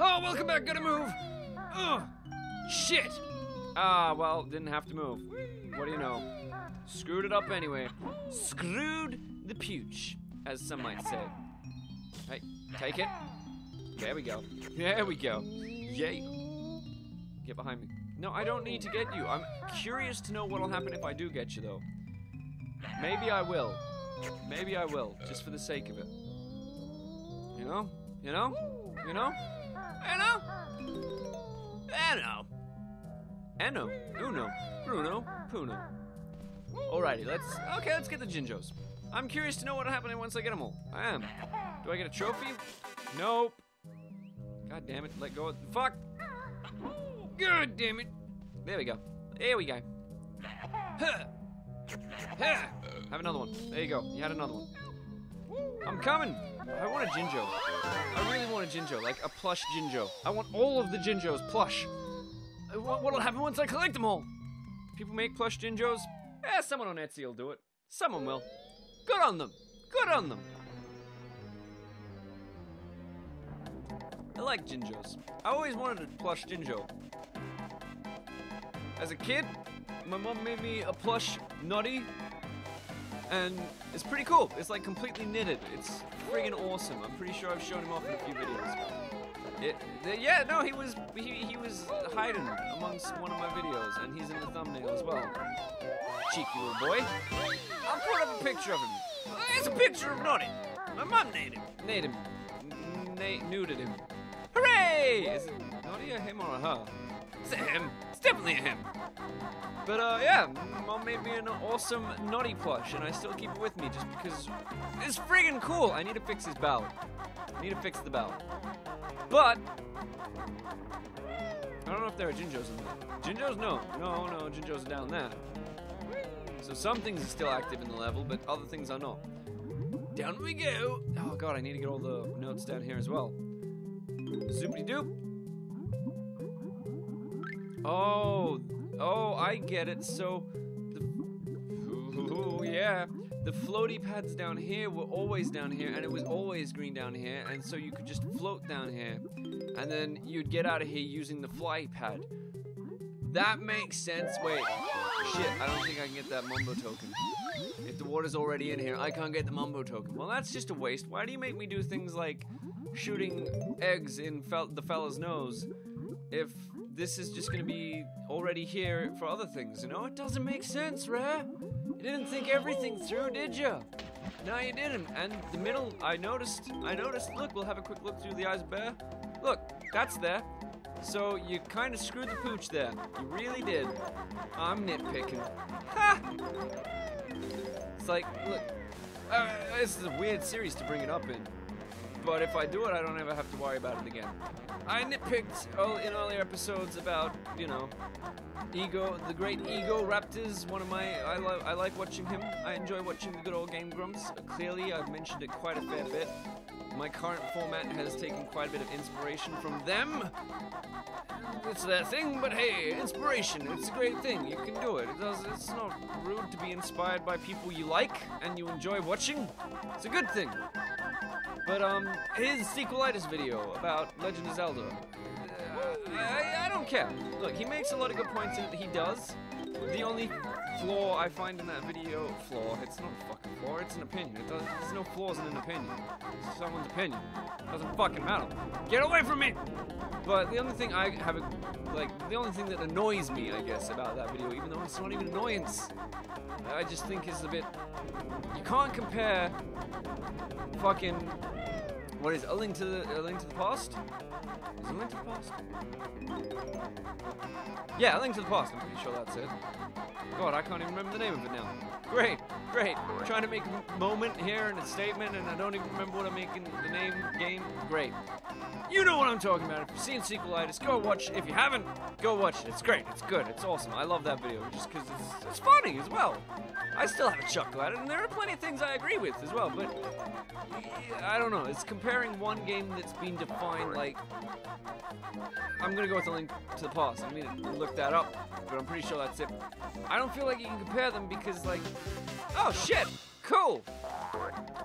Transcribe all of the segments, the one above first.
Oh, welcome back. Gotta move. Ugh. Shit. Ah, well, didn't have to move. What do you know? Screwed it up anyway. Screwed the pooch, as some might say. Hey, take it. There we go. There we go. Yay. Get behind me. No, I don't need to get you. I'm curious to know what'll happen if I do get you, though. Maybe I will. Maybe I will, just for the sake of it. You know? You know? You know? Know? Eno. Eno. Uno. Bruno. Puno. Alrighty, let's. Okay, let's get the Jinjos. I'm curious to know what'll happen once I get them all. I am. Do I get a trophy? Nope. God damn it, let go of. Fuck! God damn it! There we go. There we go. Huh. Huh. Have another one. There you go. You had another one. I'm coming! I want a Jinjo. I really want a Jinjo, like a plush Jinjo. I want all of the Jinjos plush. Uh, what- What'll happen once I collect them all? People make plush Jinjos? Eh, someone on Etsy will do it. Someone will. Good on them. Good on them. I like Jinjos. I always wanted a plush Jinjo. As a kid, my mom made me a plush Noddy, and it's pretty cool. It's like completely knitted. It's friggin' awesome. I'm pretty sure I've shown him off in a few videos. It, the- yeah, no, he was he, he was hiding amongst one of my videos, and he's in the thumbnail as well. Cheeky little boy. I'll put up a picture of him. It's a picture of Noddy. My mom made him. Made him. Na- nuded him. Hooray! Is it Noddy or him or her? It's him. It's definitely him. But uh, yeah, mom made me an awesome Noddy plush, and I still keep it with me just because it's friggin' cool. I need to fix his bow. I need to fix the bow. But I don't know if there are Jinjos in there. Jinjos, no, no, no, Jinjos are down there. So some things are still active in the level, but other things are not. Down we go. Oh god, I need to get all the notes down here as well. Zoopity doop. Oh, oh, I get it. So, the, ooh, yeah, the floaty pads down here were always down here, and it was always green down here, and so you could just float down here, and then you'd get out of here using the fly pad. That makes sense. Wait, shit, I don't think I can get that mumbo token. If the water's already in here, I can't get the mumbo token. Well, that's just a waste. Why do you make me do things like shooting eggs in fel- the fella's nose if this is just gonna be already here for other things? You know, it doesn't make sense, Rare. You didn't think everything through, did you? No, you didn't. And the middle, I noticed. I noticed. Look, we'll have a quick look through the eyes Bear. Look, that's there. So you kind of screwed the pooch there. You really did. I'm nitpicking. Ha! It's like, look, uh, this is a weird series to bring it up in. But if I do it, I don't ever have to worry about it again. I nitpicked oh, in earlier episodes about, you know, Ego, the great Egoraptors. One of my, I, li- I like watching him. I enjoy watching the good old Game Grumps. Clearly, I've mentioned it quite a fair bit. My current format has taken quite a bit of inspiration from them. It's their thing, but hey, inspiration, it's a great thing. You can do it. it does, it's not rude to be inspired by people you like and you enjoy watching. It's a good thing. But, um, his sequelitis video about Legend of Zelda, uh, I, I don't care. Look, he makes a lot of good points in it, he does. The only flaw I find in that video, flaw, it's not a fucking flaw, it's an opinion. It does, there's no flaws in an opinion. It's someone's opinion. It doesn't fucking matter. Get away from me! But the only thing I have, a, like, the only thing that annoys me, I guess, about that video, even though it's not even annoyance, I just think is a bit. You can't compare fucking. What is a link to the a link to the past? Is a link to the past? Yeah, a link to the past. I'm pretty sure that's it. God, I can't even remember the name of it now. Great, great. trying to make a moment here and a statement, and I don't even remember what I'm making the name game. Great. You know what I'm talking about. If you've seen Sequelitis, go watch. If you haven't, go watch it. It's great. It's good. It's awesome. I love that video just because it's, it's funny as well. I still have a chuckle at it, and there are plenty of things I agree with as well. But eh, I don't know. It's comparing one game that's been defined like. I'm gonna go with the link to the past. I mean, look that up, but I'm pretty sure that's it. I don't feel like you can compare them because, like, oh shit, cool.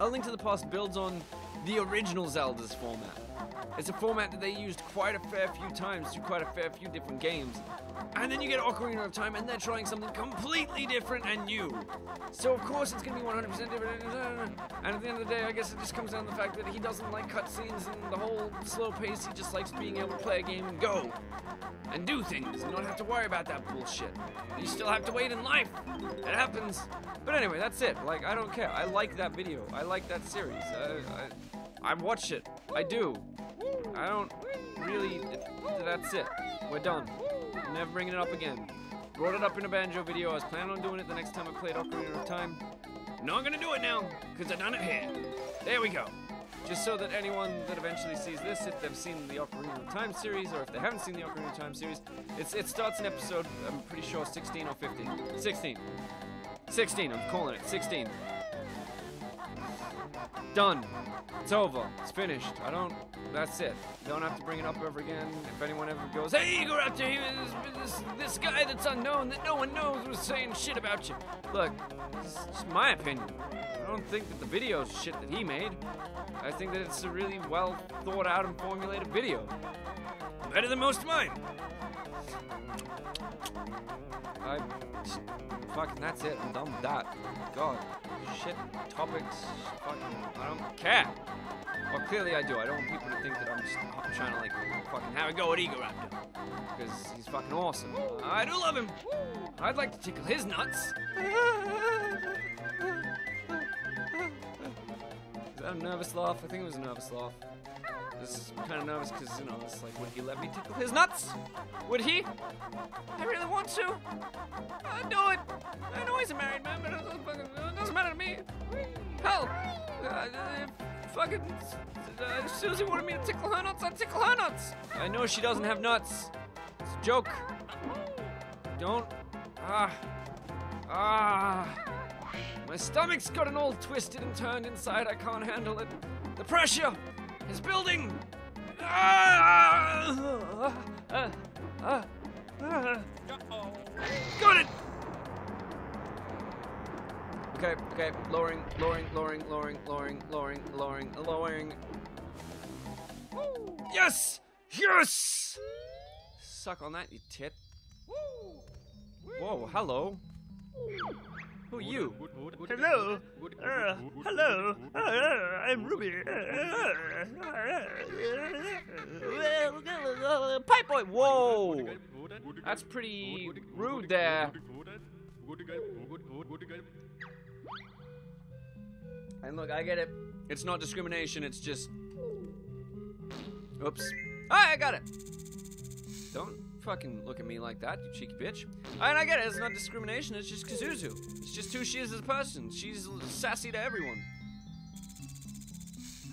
A Link to the Past builds on the original Zelda's format. It's a format that they used quite a fair few times through quite a fair few different games. And then you get Ocarina of Time, and they're trying something completely different and new. So of course it's gonna be 100% different. And at the end of the day, I guess it just comes down to the fact that he doesn't like cutscenes and the whole slow pace. He just likes being able to play a game and go and do things and not have to worry about that bullshit. You still have to wait in life. It happens. But anyway, that's it. Like I don't care. I like that video. I like that series. I, I, I watch it. I do. I don't really. That's it. We're done. Never bringing it up again. Brought it up in a banjo video. I was planning on doing it the next time I played Ocarina of Time. Not gonna do it now, because I done it here. There we go. Just so that anyone that eventually sees this, if they've seen the Ocarina of Time series, or if they haven't seen the Ocarina of Time series, it starts in episode, I'm pretty sure, 16 or 15. 16. 16, I'm calling it. 16. Done. It's over. It's finished. I don't. That's it. Don't have to bring it up ever again. If anyone ever goes, hey, go him, this, this, this guy that's unknown that no one knows was saying shit about you. Look, it's just my opinion. I don't think that the video's shit that he made. I think that it's a really well thought out and formulated video. Better than most of mine. I fucking that's it. I'm done with that. God, shit topics. Fucking, I don't care. Well, clearly I do. I don't want people to think that I'm just trying to like fucking have a go at Egoraptor because he's fucking awesome. I do love him. I'd like to tickle his nuts. Is that a nervous laugh? I think it was a nervous laugh. This is kind of nervous because, you know, it's like, would he let me tickle his nuts? Would he? I really want to. I know it. I know he's a married man, but it doesn't, matter to me. Hell, uh, fucking uh, Suzy wanted me to tickle her nuts, I'd tickle her nuts. I know she doesn't have nuts. It's a joke. Don't. Ah. Ah. My stomach's gotten all twisted and turned inside. I can't handle it. The pressure is building. Ah! Got it. Okay, okay. Lowering, lowering, lowering, lowering, lowering, lowering, lowering, lowering. Yes! Yes! Suck on that, you tit. Whoa, hello. Who are you? Hello. Uh, hello. Uh, I'm Ruby. Uh, Pipe boy! Whoa! That's pretty rude there. And look, I get it. It's not discrimination, it's just. Oops. Ah, I got it! Don't fucking look at me like that, you cheeky bitch. And I get it, it's not discrimination, it's just Kazuzu. It's just who she is as a person. She's sassy to everyone.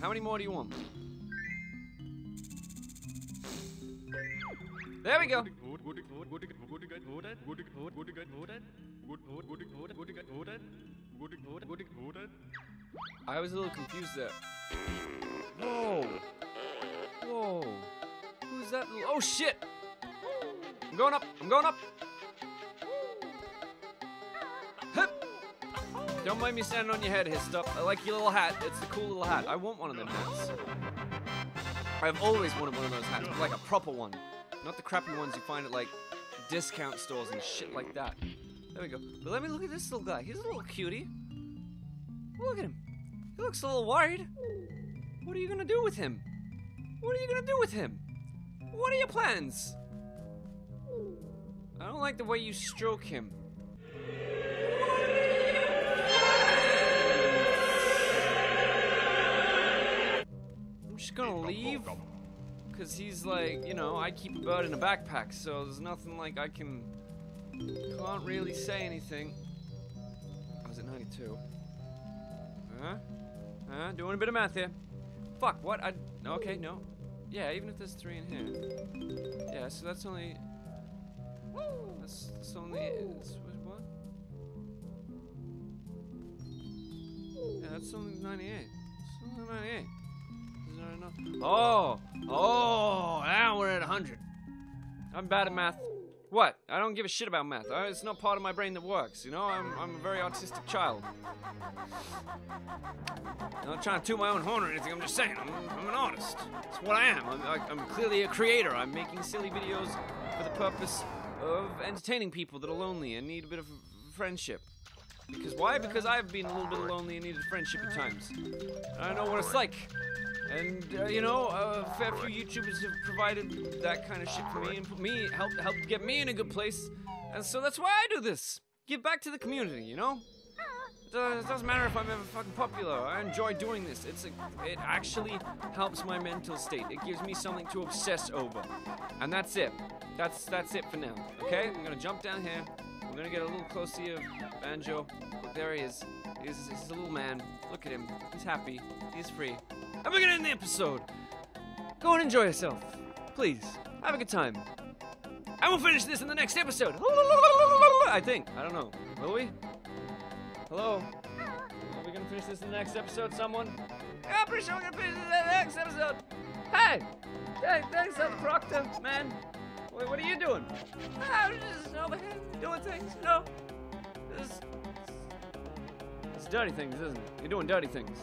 How many more do you want? There we go. I was a little confused there. Whoa. Whoa. Who's that? Oh shit! Going up. I'm going up. Hup. Don't mind me standing on your head, hissed up. I like your little hat. It's a cool little hat. I want one of them hats. I've always wanted one of those hats, but like a proper one. Not the crappy ones you find at like discount stores and shit like that. There we go. But let me look at this little guy. He's a little cutie. Look at him. He looks a little worried. What are you gonna do with him? What are you gonna do with him? What are your plans? I don't like the way you stroke him. I'm just gonna leave. Cause he's like, you know, I keep a bird in a backpack, so there's nothing like I can. Can't really say anything. I was at 92. Huh? Huh? Doing a bit of math here. Fuck, what? I. Okay, no. Yeah, even if there's three in here. Yeah, so that's only. That's, that's only. It's, what? Yeah, that's only 98. It's only 98. Is there enough? Oh! Oh! Now we're at 100. I'm bad at math. What? I don't give a shit about math. It's not part of my brain that works. You know, I'm, I'm a very autistic child. I'm not trying to toot my own horn or anything. I'm just saying, I'm, I'm an artist. It's what I am. I'm, I, I'm clearly a creator. I'm making silly videos for the purpose of entertaining people that are lonely and need a bit of friendship. Because why? Because I've been a little bit lonely and needed friendship at times. I know what it's like. And uh, you know, a fair few YouTubers have provided that kind of shit for me and put me help help get me in a good place. And so that's why I do this. Give back to the community, you know. It uh, doesn't matter if I'm ever fucking popular. I enjoy doing this. It's a, it actually helps my mental state. It gives me something to obsess over, and that's it. That's that's it for now. Okay, I'm gonna jump down here. I'm gonna get a little closer to Banjo. Look, there he is. He's, he's a little man. Look at him. He's happy. He's free. And we're gonna end the episode. Go and enjoy yourself. Please. Have a good time. And we'll finish this in the next episode. I think. I don't know. Will we? Hello? Are we gonna finish this in the next episode, someone? Yeah, I'm pretty sure we're gonna finish this in the next episode. Hey! Hey, thanks, uh, Proctor, man. Wait, what are you doing? I'm just over here doing things, you know? It's, it's dirty things, isn't it? You're doing dirty things.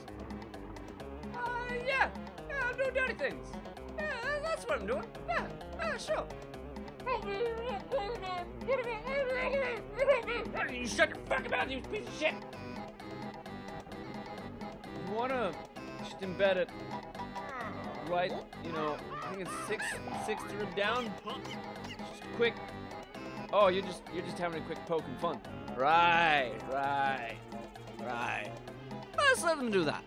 Uh, yeah. Yeah, I'm doing dirty things. Yeah, that's what I'm doing. Yeah, yeah, sure. You shut your fucking mouth, you piece of shit! You wanna just embed it right, you know, I think it's six, six to rib down. Just quick. Oh, you're just, you're just having a quick poke and fun. Right, right, right. Let's let them do that.